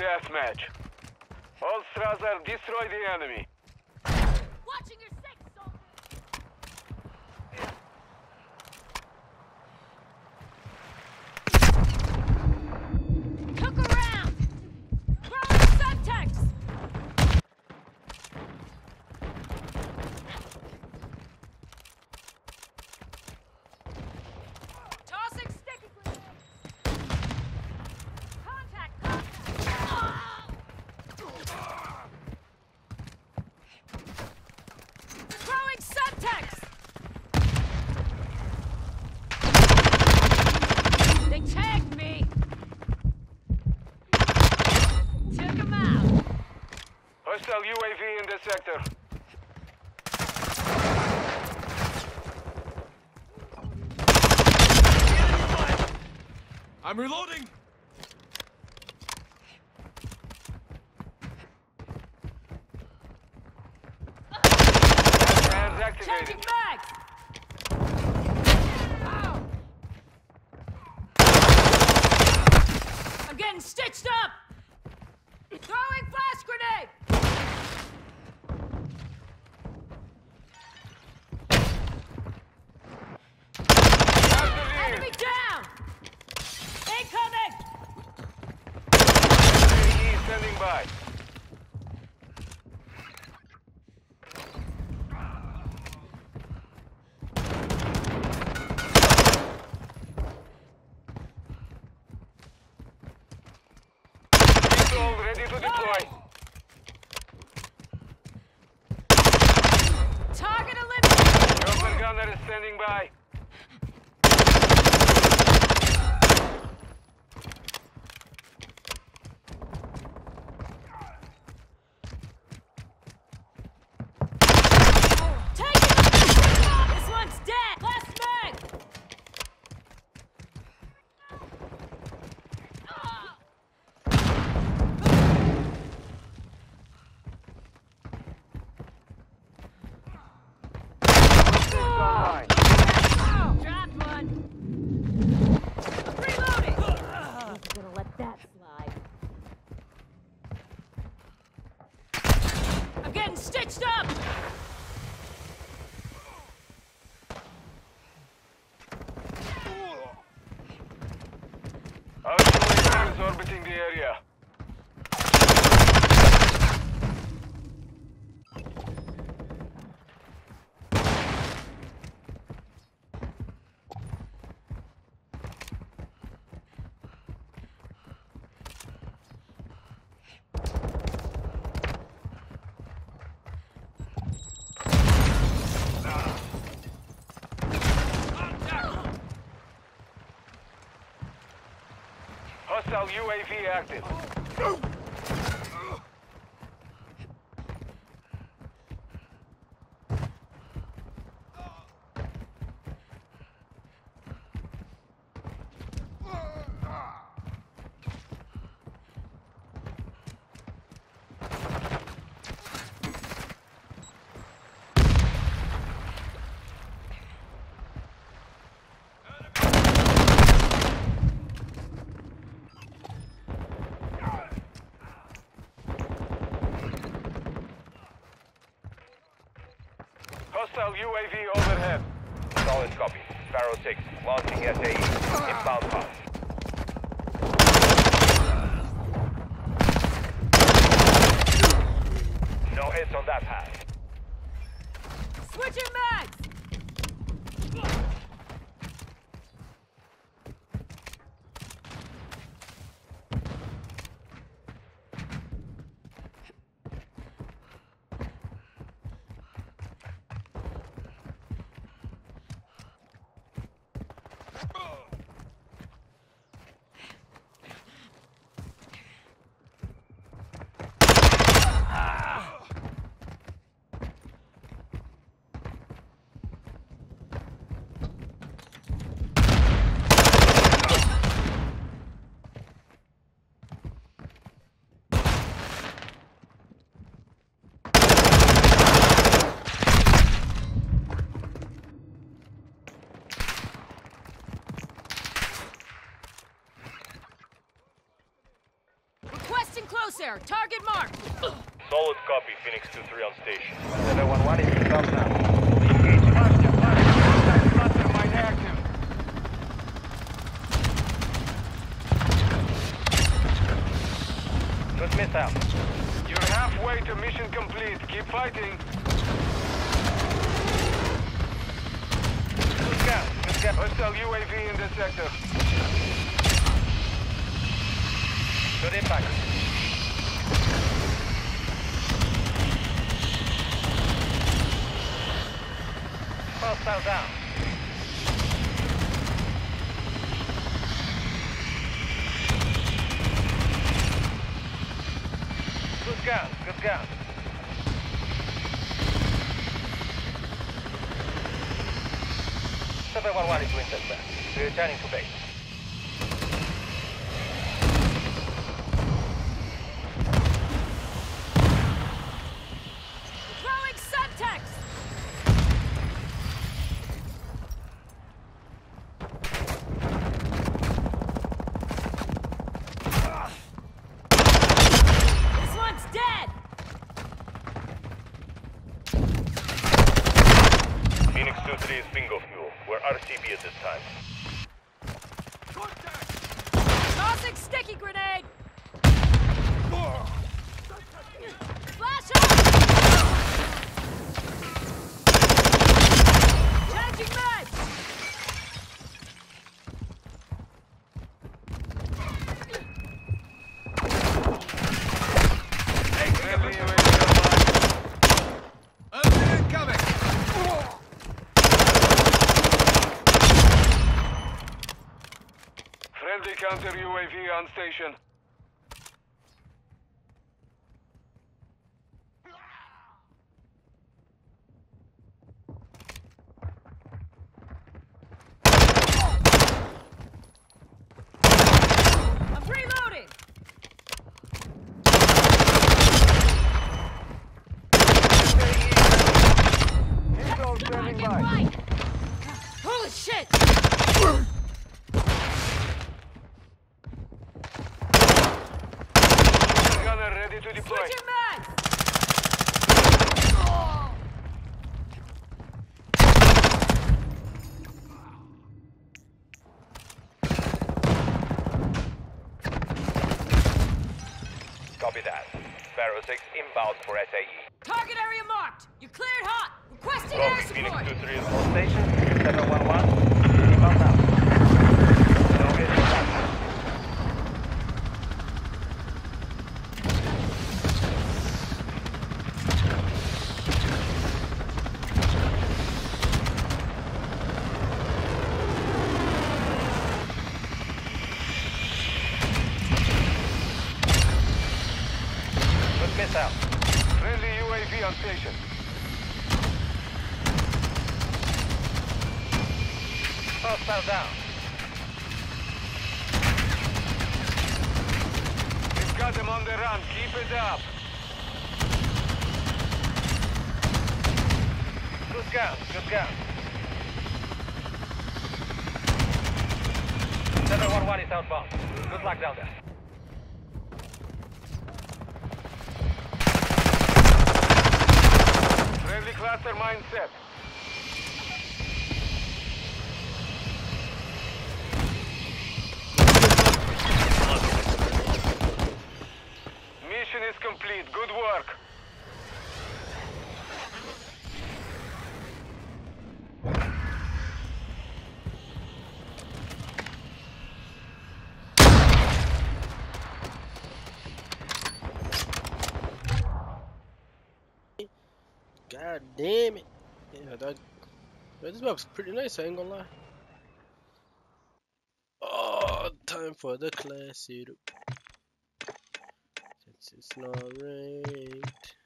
deathmatch. All Strasser, destroy the enemy. Watching your I'm reloading! Changing bags! Ow. I'm getting stitched up! Throwing flash grenade! Enemy down! Incoming! UAV standing by. Missile ready to deploy. Target eliminated! Chopper standing by. Take it! This one's dead! Last mag! Online. Dropped one! Reloading! Wasn't gonna let that slide. I'm getting stitched up! Our UAV is orbiting the area. Hostile UAV active. Hostile UAV overhead. Solid copy. Sparrow 6, launching SAE. Inbound pass. No hits on that pass. Switching Oh! Mags! Requesting close air. Target marked. Solid copy, Phoenix 2-3 on station. 711 is inbound now. Engage. Cluster, cluster, cluster mine active. Good missile. You're halfway to mission complete. Keep fighting. Good scan. Good scan. Hostile UAV in the sector. Good impact. Hostile down. Good scan. Good scan. Seven one one is Winchester. Returning to base. Throwing Semtex. This one's dead. Phoenix 2-3 is bingo fuel. We're RTB at this time. Tossing sticky grenade. Flash out. Changing meds. Friendly UAV online. Friendly counter UAV on station. 06 inbound for SAE. Target area marked. You're cleared hot. Requesting air support. Phoenix 23 is on station. 711. Good missile. Friendly UAV on station. Hostile down. We've got them on the run. Keep it up. Good gun. Good gun. 711 is outbound. Good luck down there. Friendly cluster mine set. Mission is complete. Good work. God damn it. Yeah, that, this map's pretty nice, I ain't gonna lie. Oh, time for the classic. Since it's not ranked.